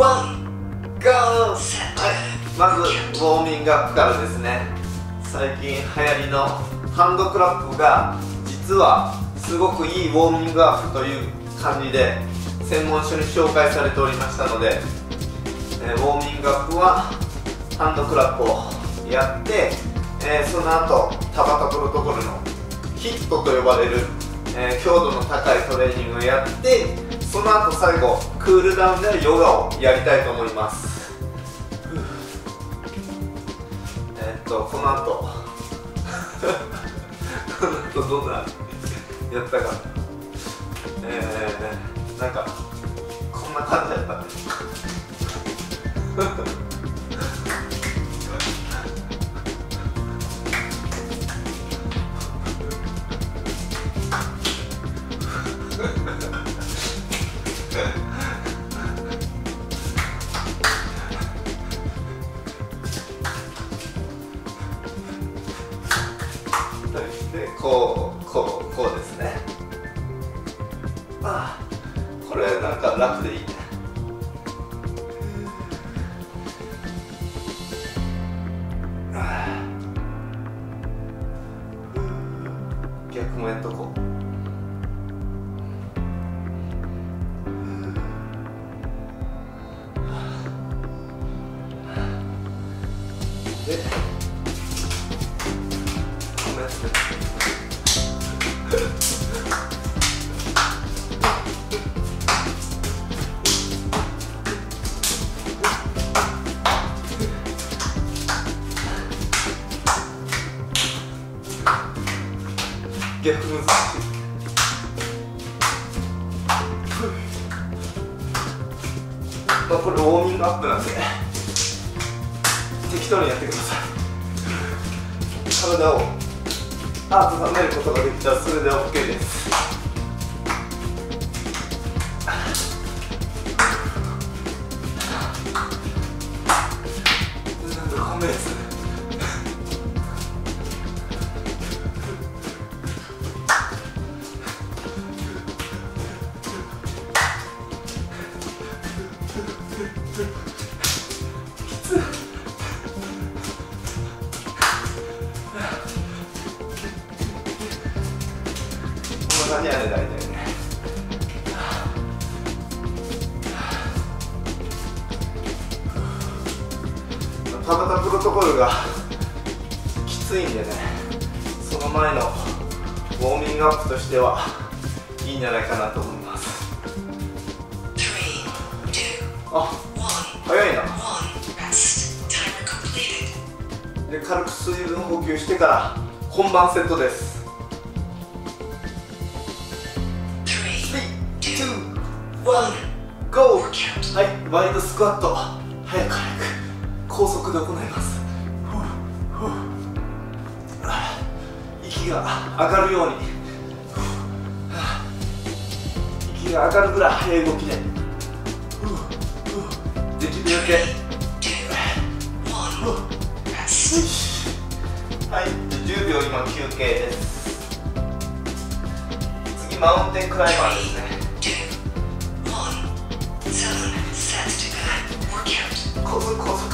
ワンゴーはい。まずウォーミングアップからですね。最近流行りのハンドクラップが実はすごくいいウォーミングアップという感じで専門書に紹介されておりましたので、え、ウォーミングアップはハンドクラップをやって、えー、その後タバタプロトコルのヒットと呼ばれる、えー、強度の高いトレーニングをやってその後最後クールダウンでヨガをやりたいと思います。えっとこの後。この後どんなやったか。えー、なんかこんな感じだったね。これなんか楽でいいね。逆もやっとこう。で逆これウォーミングアップなんで適当にやってください。体を温めることができたらそれで OK です。ついんでねその前のウォーミングアップとしてはいいんじゃないかなと思います。あ早いな。で軽く水分補給してから本番セットです。ワンゴー。はいワイドスクワット。早く早く。高速で行います息が上がるように。息が上がるぐらい速い動きで。できるだけ。はい10秒今休憩です。次マウンテンクライマーですね。高速高速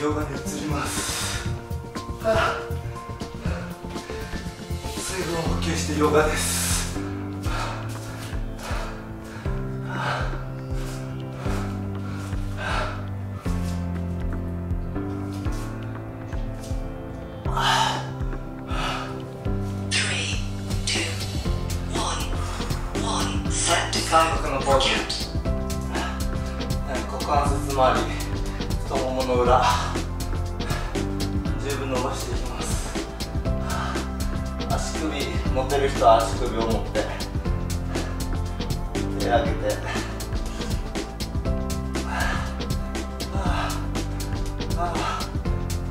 ヨガに移ります。はあ。水分補給してヨガです。股関節周りの裏十分伸ばしていきます。足首持てる人は足首を持って手上げて。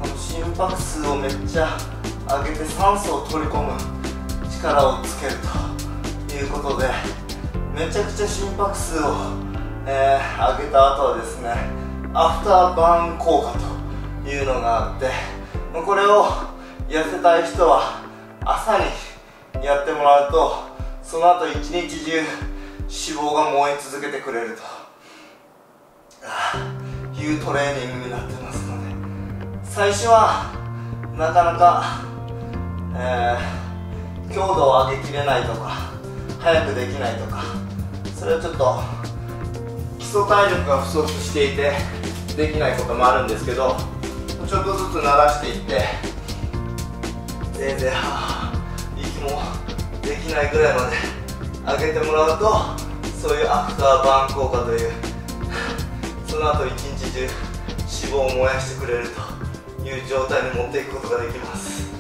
この心拍数をめっちゃ上げて酸素を取り込む力をつけるということでめちゃくちゃ心拍数を、えー上げた後はですねアフターバーン効果というのがあってもうこれを痩せたい人は朝にやってもらうとその後一日中脂肪が燃え続けてくれるというトレーニングになってますので。最初はなかなか、えー強度を上げきれないとか早くできないとかそれはちょっと基礎体力が不足していてできないこともあるんですけどちょっとずつ慣らしていって全然はあ息もできないぐらいまで上げてもらうとそういうアフターバーン効果というその後一日中脂肪を燃やしてくれるという状態に持っていくことができます。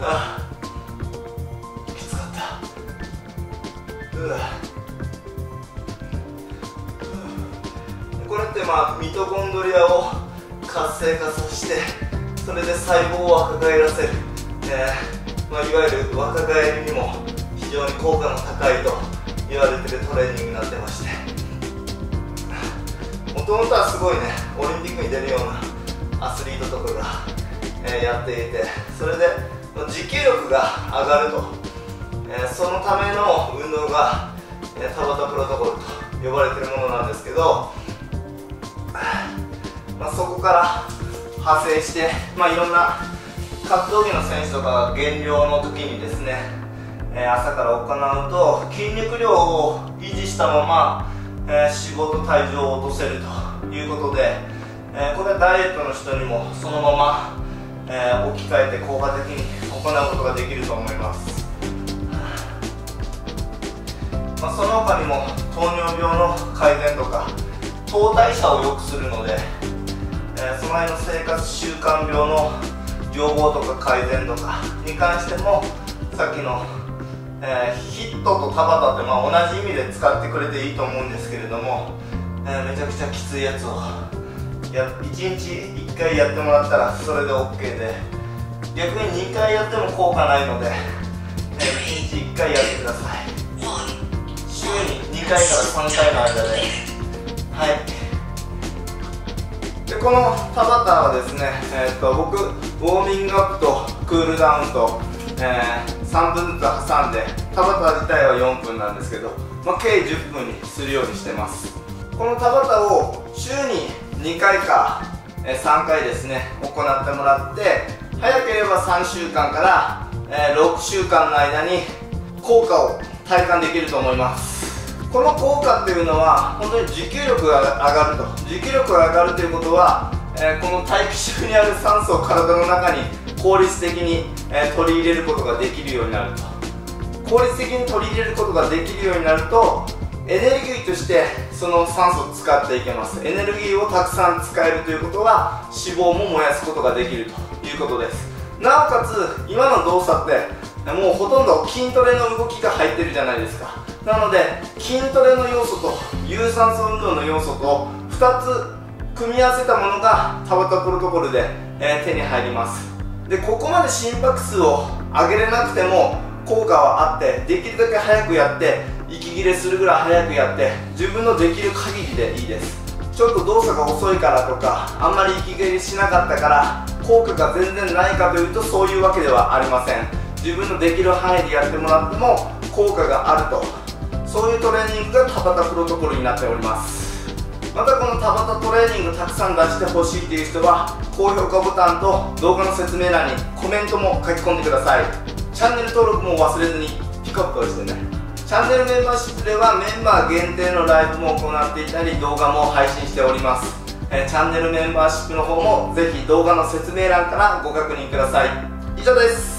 ああきつかった。うわこれってまあミトコンドリアを活性化させてそれで細胞を若返らせる、えーまあ、いわゆる若返りにも非常に効果の高いと言われてるトレーニングになってまして。もともとはすごいねオリンピックに出るようなアスリートとかが、えーやっていてそれで持久力が上がると、えーそのための運動が、えータバタプロトコルと呼ばれてるものなんですけど、まあ、そこから派生して、まあ、いろんな格闘技の選手とかが減量の時にですね、えー朝から行うと筋肉量を維持したまま、えー脂肪と体重を落とせるということで、えー、これはダイエットの人にもそのまま、えー、置き換えて効果的に行うことができると思います、まあ、その他にも糖尿病の改善とか糖代謝を良くするので、えー、その辺の生活習慣病の予防とか改善とかに関してもさっきの、えー、ヒットと田畑ってまあ同じ意味で使ってくれていいと思うんですけれども、えー、めちゃくちゃきついやつをや1日1回やってもらったらそれで OK で逆に2回やっても効果ないので、えー、1日1回やってください。週に2回から3回の間で。はい。この田畑はですね、えーと、僕ウォーミングアップとクールダウンと、えー、3分ずつ挟んで田畑自体は4分なんですけど、まあ、計10分にするようにしてます。この田畑を週に2回か3回ですね行ってもらって早ければ3週間から6週間の間に効果を体感できると思います。この効果っていうのは本当に持久力が上がると。持久力が上がるということは、えこの大気中にある酸素を体の中に効率的に、え取り入れることができるようになると。効率的に取り入れることができるようになるとエネルギーとしてその酸素を使っていけます。エネルギーをたくさん使えるということは脂肪も燃やすことができるということです。なおかつ今の動作ってもうほとんど筋トレの動きが入ってるじゃないですか。なので筋トレの要素と有酸素運動の要素と2つ組み合わせたものが田畑プロトコルで、えー、手に入ります。でここまで心拍数を上げれなくても効果はあってできるだけ早くやって息切れするぐらい早くやって自分のできる限りでいいです。ちょっと動作が遅いからとかあんまり息切れしなかったから効果が全然ないかというとそういうわけではありません。自分のできる範囲でやってもらっても効果があると。そういうトレーニングが田畑プロトコルになっております。またこの田畑トレーニングたくさん出してほしいっていう人は高評価ボタンと動画の説明欄にコメントも書き込んでください。チャンネル登録も忘れずにピコッと押してね。チャンネルメンバーシップではメンバー限定のライブも行っていたり動画も配信しております、えチャンネルメンバーシップの方もぜひ動画の説明欄からご確認ください。以上です。